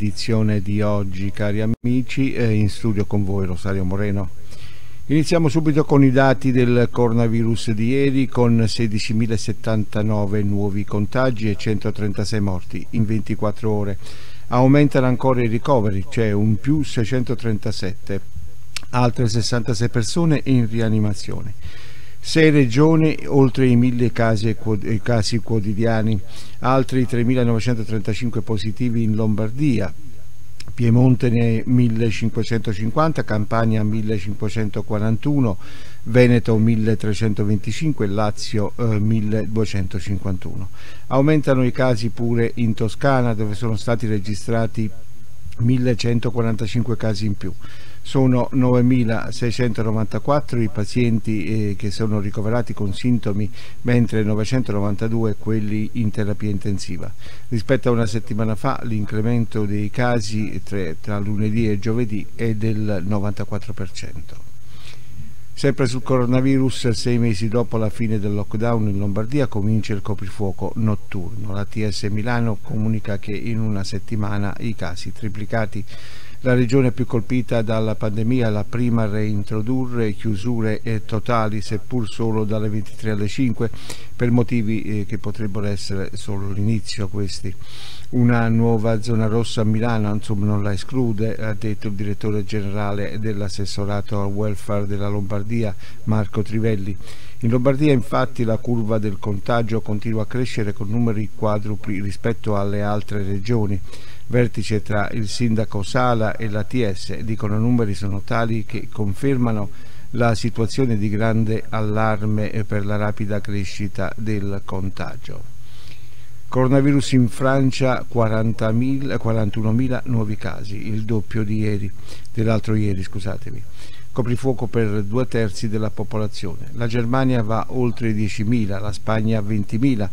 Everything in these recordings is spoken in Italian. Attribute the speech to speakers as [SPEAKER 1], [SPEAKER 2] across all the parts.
[SPEAKER 1] edizione di oggi, cari amici, in studio con voi Rosario Moreno. Iniziamo subito con i dati del coronavirus di ieri con 16.079 nuovi contagi e 136 morti in 24 ore. Aumentano ancora i ricoveri, c'è un più 637, altre 66 persone in rianimazione. Sei regioni, oltre i mille casi, casi quotidiani, altri 3.935 positivi in Lombardia, Piemonte ne 1550, Campania 1541, Veneto 1325 Lazio eh, 1251. Aumentano i casi pure in Toscana dove sono stati registrati 1145 casi in più. Sono 9.694 i pazienti eh, che sono ricoverati con sintomi, mentre 992 quelli in terapia intensiva. Rispetto a una settimana fa l'incremento dei casi tra, tra lunedì e giovedì è del 94%. Sempre sul coronavirus, sei mesi dopo la fine del lockdown in Lombardia comincia il coprifuoco notturno. La TS Milano comunica che in una settimana i casi triplicati la regione più colpita dalla pandemia, la prima a reintrodurre chiusure totali, seppur solo dalle 23 alle 5, per motivi eh, che potrebbero essere solo l'inizio questi. Una nuova zona rossa a Milano, insomma non la esclude, ha detto il direttore generale dell'assessorato al welfare della Lombardia, Marco Trivelli. In Lombardia infatti la curva del contagio continua a crescere con numeri quadrupli rispetto alle altre regioni vertice tra il sindaco Sala e l'ATS, dicono numeri sono tali che confermano la situazione di grande allarme per la rapida crescita del contagio. Coronavirus in Francia 41.000 nuovi casi, il doppio ieri, dell'altro ieri, scusatemi. Coprifuoco per due terzi della popolazione. La Germania va oltre 10.000, la Spagna 20.000,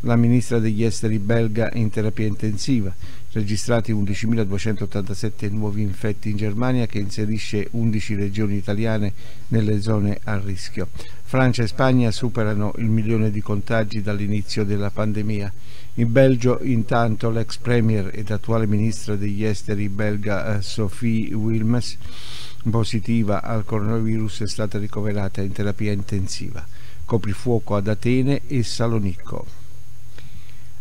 [SPEAKER 1] la ministra degli esteri belga in terapia intensiva, registrati 11.287 nuovi infetti in Germania che inserisce 11 regioni italiane nelle zone a rischio. Francia e Spagna superano il milione di contagi dall'inizio della pandemia. In Belgio intanto l'ex premier ed attuale ministra degli esteri belga eh, Sophie Wilmes positiva al coronavirus è stata ricoverata in terapia intensiva. Coprifuoco ad Atene e Salonicco.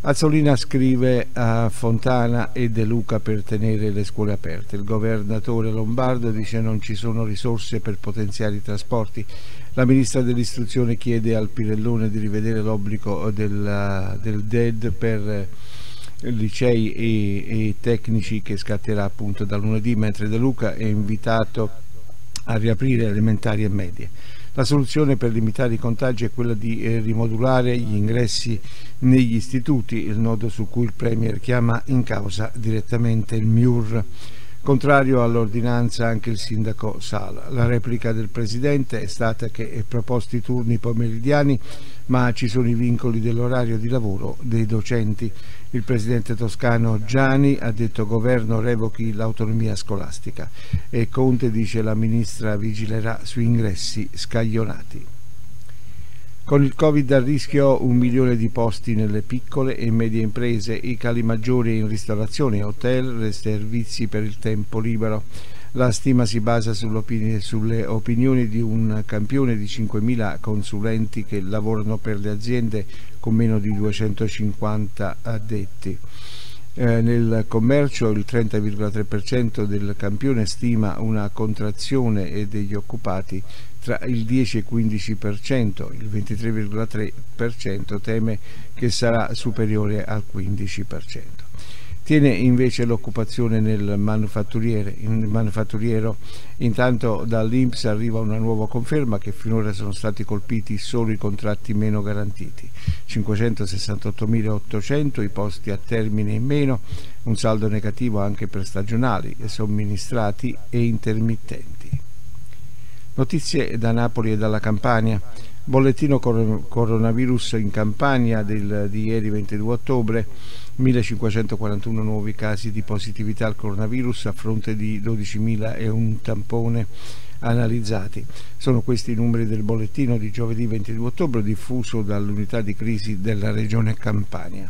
[SPEAKER 1] Azzolina scrive a Fontana e De Luca per tenere le scuole aperte. Il governatore Lombardo dice non ci sono risorse per potenziare i trasporti. La ministra dell'istruzione chiede al Pirellone di rivedere l'obbligo del, del DED per licei e, e tecnici che scatterà appunto da lunedì, mentre De Luca è invitato a riaprire elementari e medie. La soluzione per limitare i contagi è quella di eh, rimodulare gli ingressi negli istituti, il nodo su cui il Premier chiama in causa direttamente il MIUR. Contrario all'ordinanza anche il sindaco Sala. La replica del Presidente è stata che è proposti turni pomeridiani ma ci sono i vincoli dell'orario di lavoro dei docenti. Il Presidente toscano Gianni ha detto governo revochi l'autonomia scolastica e Conte dice la Ministra vigilerà su ingressi scaglionati. Con il Covid a rischio un milione di posti nelle piccole e medie imprese, i cali maggiori in ristorazione, hotel, servizi per il tempo libero. La stima si basa sulle opinioni di un campione di 5.000 consulenti che lavorano per le aziende con meno di 250 addetti. Eh, nel commercio il 30,3% del campione stima una contrazione degli occupati tra il 10 e il 15%, il 23,3% teme che sarà superiore al 15%. Tiene invece l'occupazione nel manufatturiero. Intanto dall'Inps arriva una nuova conferma che finora sono stati colpiti solo i contratti meno garantiti. 568.800 i posti a termine in meno, un saldo negativo anche per stagionali, somministrati e intermittenti. Notizie da Napoli e dalla Campania. Bollettino coronavirus in Campania del, di ieri 22 ottobre, 1541 nuovi casi di positività al coronavirus a fronte di 12.000 e un tampone analizzati. Sono questi i numeri del bollettino di giovedì 22 ottobre diffuso dall'unità di crisi della regione Campania.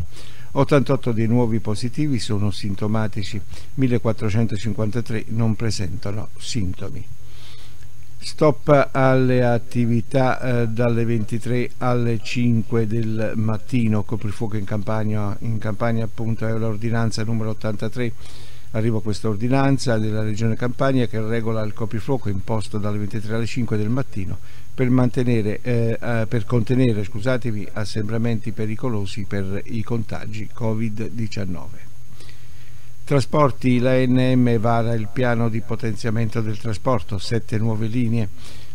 [SPEAKER 1] 88 dei nuovi positivi sono sintomatici, 1453 non presentano sintomi. Stop alle attività eh, dalle 23 alle 5 del mattino, coprifuoco in Campania, in Campania appunto è l'ordinanza numero 83 arriva questa ordinanza della Regione Campania che regola il coprifuoco imposto dalle 23 alle 5 del mattino per, eh, eh, per contenere assembramenti pericolosi per i contagi Covid-19. Trasporti, la NM vara il piano di potenziamento del trasporto, sette nuove linee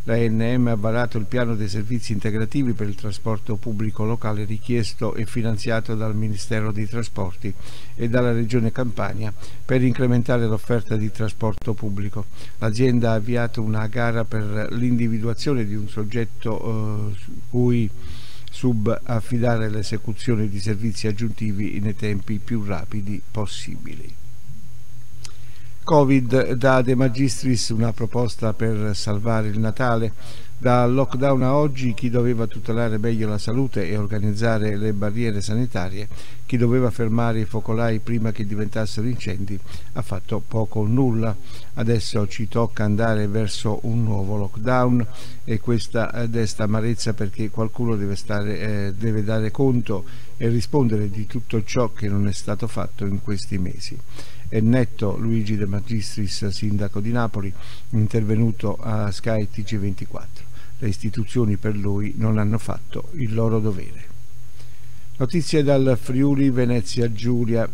[SPEAKER 1] la NM ha varato il piano dei servizi integrativi per il trasporto pubblico locale richiesto e finanziato dal Ministero dei Trasporti e dalla Regione Campania per incrementare l'offerta di trasporto pubblico. L'azienda ha avviato una gara per l'individuazione di un soggetto eh, cui subaffidare l'esecuzione di servizi aggiuntivi nei tempi più rapidi possibili. Covid da De Magistris una proposta per salvare il Natale. Dal lockdown a oggi chi doveva tutelare meglio la salute e organizzare le barriere sanitarie, chi doveva fermare i focolai prima che diventassero incendi, ha fatto poco o nulla. Adesso ci tocca andare verso un nuovo lockdown e questa desta amarezza perché qualcuno deve, stare, eh, deve dare conto e rispondere di tutto ciò che non è stato fatto in questi mesi. È netto Luigi De Magistris, sindaco di Napoli, intervenuto a Sky TG24. Le istituzioni per lui non hanno fatto il loro dovere. Notizie dal Friuli Venezia Giulia.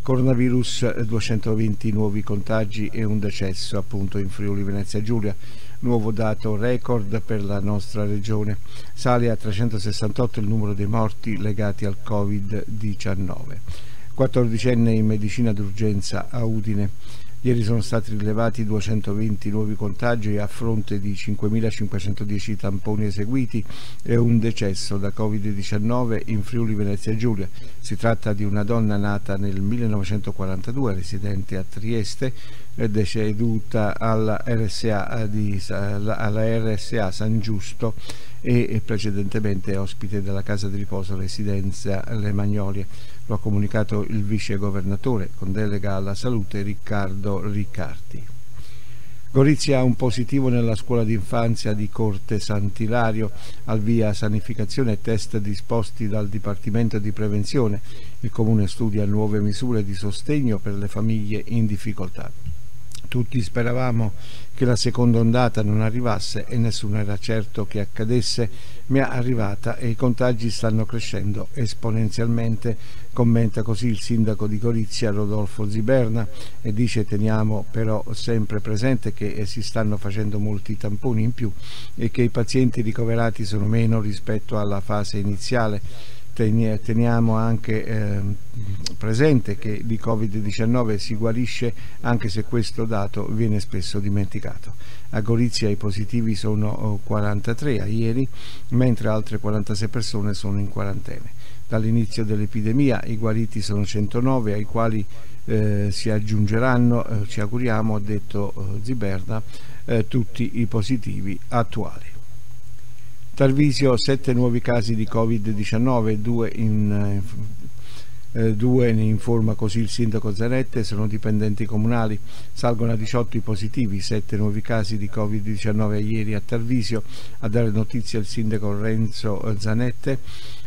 [SPEAKER 1] Coronavirus 220 nuovi contagi e un decesso appunto in Friuli Venezia Giulia nuovo dato record per la nostra regione. Sale a 368 il numero dei morti legati al Covid-19. 14enne in medicina d'urgenza a Udine. Ieri sono stati rilevati 220 nuovi contagi a fronte di 5.510 tamponi eseguiti e un decesso da Covid-19 in Friuli Venezia Giulia. Si tratta di una donna nata nel 1942, residente a Trieste, deceduta alla RSA, di, alla RSA San Giusto e precedentemente ospite della casa di riposo residenza Le Magnolie. Lo ha comunicato il vice governatore con delega alla salute Riccardo Riccardi. Gorizia ha un positivo nella scuola d'infanzia di Corte Sant'Ilario, al via sanificazione e test disposti dal Dipartimento di Prevenzione. Il Comune studia nuove misure di sostegno per le famiglie in difficoltà. Tutti speravamo che la seconda ondata non arrivasse e nessuno era certo che accadesse, ma è arrivata e i contagi stanno crescendo esponenzialmente, commenta così il sindaco di Gorizia Rodolfo Ziberna e dice teniamo però sempre presente che si stanno facendo molti tamponi in più e che i pazienti ricoverati sono meno rispetto alla fase iniziale teniamo anche eh, presente che di Covid-19 si guarisce anche se questo dato viene spesso dimenticato. A Gorizia i positivi sono 43 a ieri, mentre altre 46 persone sono in quarantena. Dall'inizio dell'epidemia i guariti sono 109 ai quali eh, si aggiungeranno, eh, ci auguriamo, ha detto eh, Ziberna, eh, tutti i positivi attuali. Tarvisio 7 nuovi casi di Covid-19, due in, eh, due informa così il sindaco Zanette, sono dipendenti comunali, salgono a 18 i positivi, 7 nuovi casi di Covid-19 ieri a Tarvisio, a dare notizia il sindaco Renzo Zanette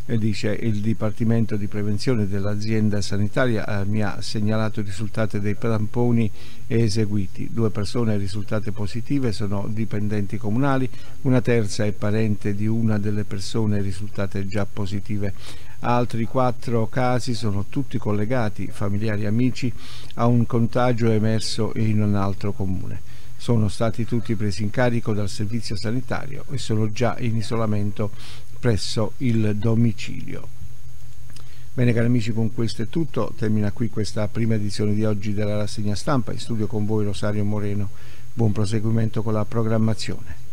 [SPEAKER 1] dice il Dipartimento di Prevenzione dell'azienda sanitaria eh, mi ha segnalato i risultati dei tamponi eseguiti. Due persone risultate positive sono dipendenti comunali, una terza è parente di una delle persone risultate già positive. Altri quattro casi sono tutti collegati, familiari e amici, a un contagio emerso in un altro comune. Sono stati tutti presi in carico dal servizio sanitario e sono già in isolamento presso il domicilio. Bene cari amici con questo è tutto, termina qui questa prima edizione di oggi della rassegna stampa, in studio con voi Rosario Moreno, buon proseguimento con la programmazione.